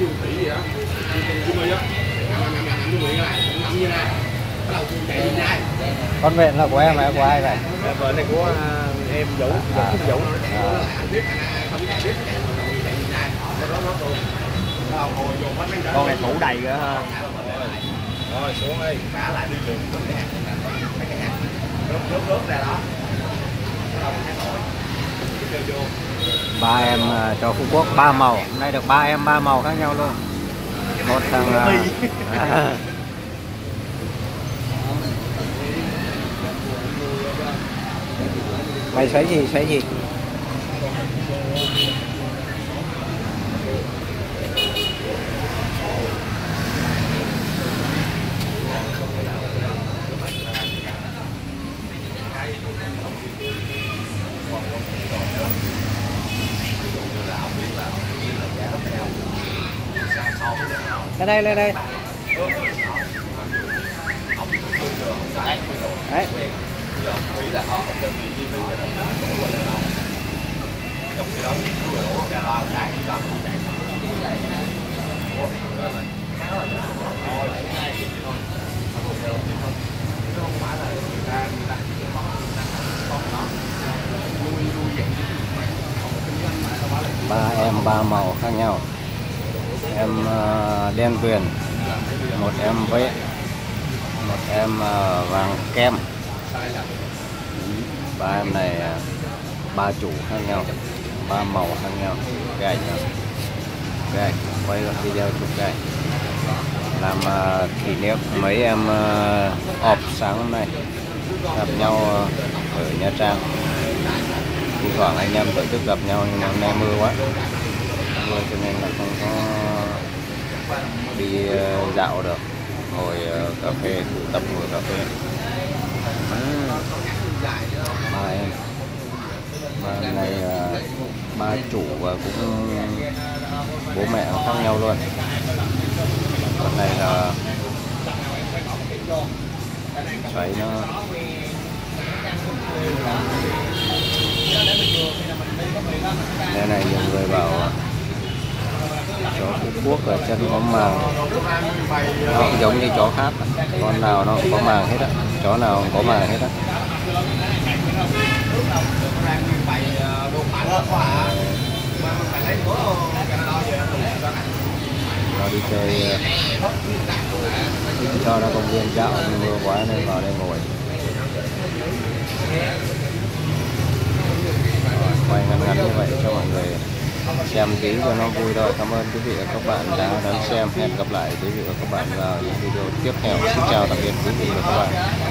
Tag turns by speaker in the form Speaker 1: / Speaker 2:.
Speaker 1: như tỷ gì đó chú mi á. Nằm nằm nằm chú mi này nằm như này bắt đầu chạy đi ngay
Speaker 2: con vẹn là của em hay của ai vậy?
Speaker 1: Vợ này của à, em vũ
Speaker 2: À.
Speaker 1: Vũ.
Speaker 2: À,
Speaker 1: con này thủ đầy kìa ha. Rồi xuống đi. cả lại đi đường rớt rớt rớt ra đó
Speaker 2: ba em à, cho Phú Quốc ba màu. Hôm nay được ba em ba màu khác nhau luôn. Một thằng à, mày xoáy gì xoáy gì? Lên đây lên đây. Đấy. Ba em ba màu khác nhau em ờ, đen tuyền, một em vẽ, một em ờ, vàng kem. Ba em này ờ, ba chủ khác nhau, ba màu khác nhau cái ảnh này. cái ảnh, quay video chụp cái ảnh. Làm kỷ niệm mấy em họp sáng hôm nay. Gặp nhau ở Nha Trang. Thi thoảng anh em tổ chức gặp nhau nhưng mà hôm nay mưa quá mưa cho nên là không có đi ờ, dạo được. Ngồi ờ, cà phê, tụ tập ngồi cà phê. Ba em ba này ờ, ba chủ và cũng bố mẹ khác nhau luôn. Con này là xoáy nó đây này nhiều người bảo chó Phú Quốc là chân có màng. Nó cũng giống như chó khác. Con nào nó cũng có màng hết á. Chó nào cũng có màng hết á. Nó đi chơi ờ, cho nó công viên dạo mưa quá nên vào đây ngồi quay ngắn ngắn như vậy cho mọi người xem tí cho nó vui thôi. Cảm ơn quý vị và các bạn đã đón xem. Hẹn gặp lại quý vị và các bạn vào những video tiếp theo. Xin chào tạm biệt quý vị và các bạn.